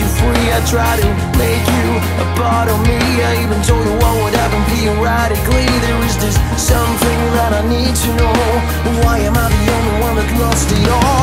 you free. I try to make you a part of me. I even told you what would happen theoretically There is just something that I need to know. Why am I the only one that lost it all?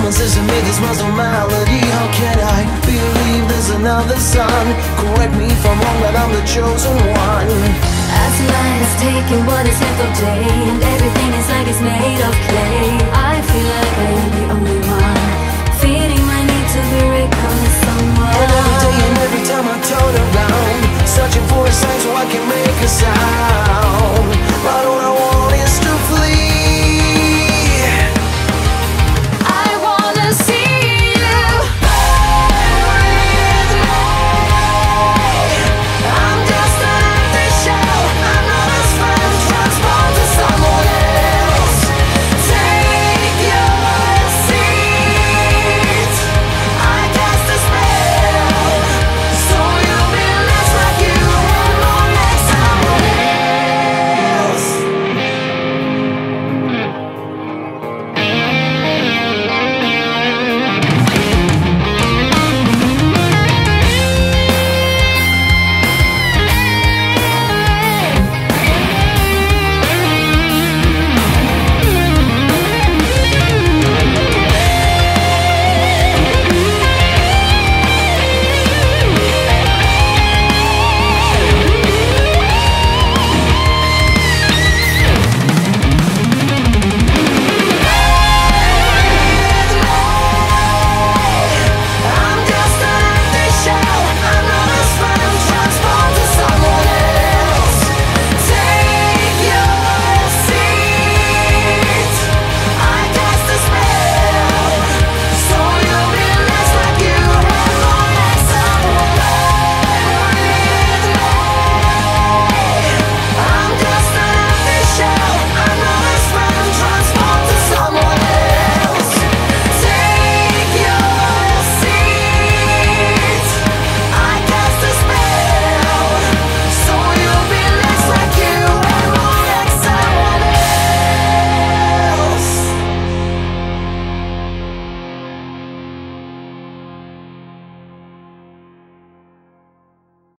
Someone says made this was a melody How can I believe there's another sun? Correct me if I'm wrong, but I'm the chosen one. As light has taken what is left of day And everything is like it's made of clay I feel like I am the only one Feeling my need to be recalled somewhere. And every day and every time I turn around Searching for a sign so I can make a sound.